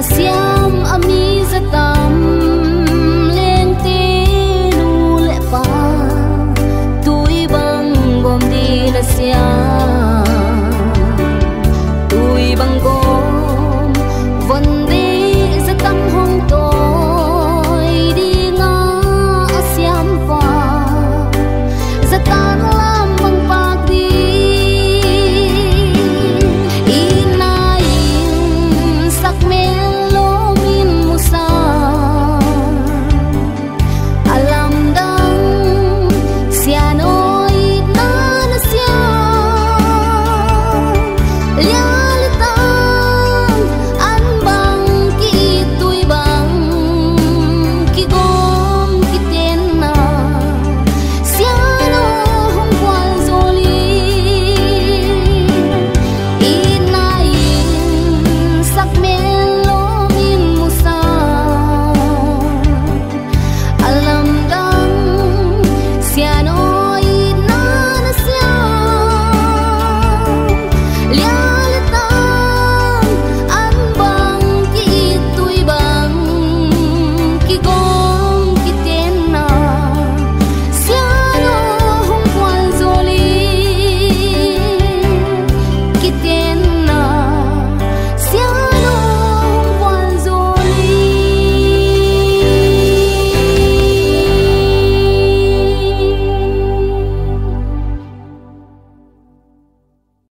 desgraciado.